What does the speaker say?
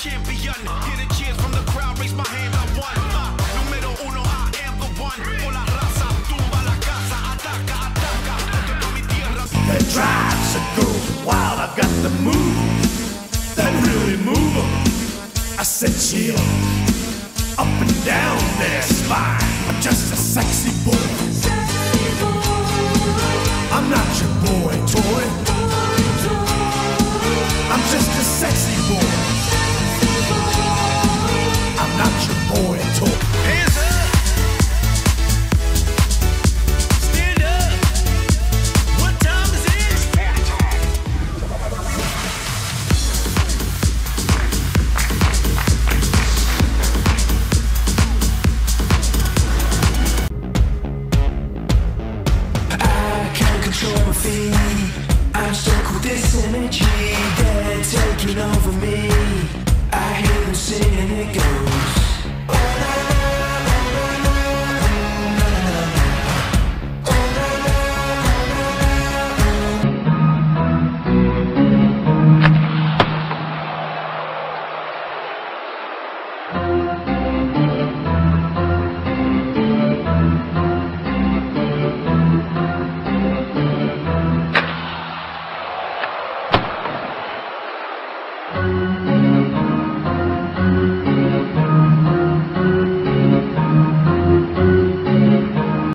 champion. Get a chance from the crowd, raise my hand, I won. Uh, numero uno, I am the one. Hola raza, tumba la casa, ataca, ataca. The drives that goes wild, I've got the move that really move em. I said chill, up and down their spine. I'm just a sexy boy. control my feet I'm stuck with this energy that's taking over me. I hear them singing it goes